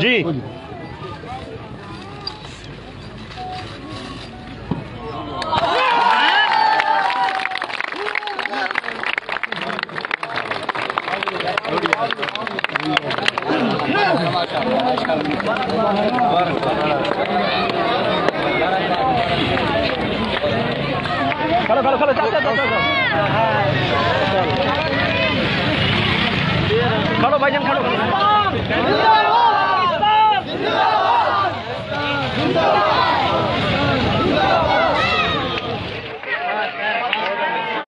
جي خلاص خلاص خلاص تعال تعال تعال खड़ो भाईजान खड़ो